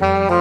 Bye.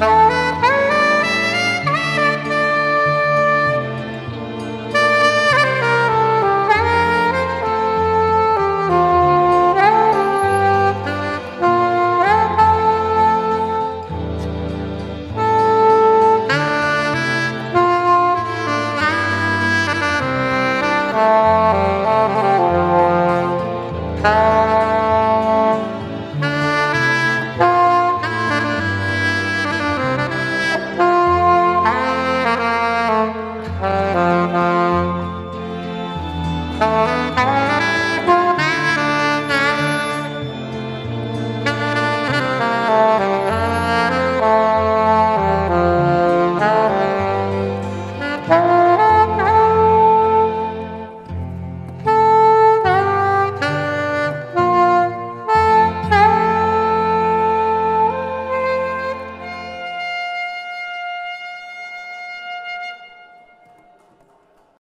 Música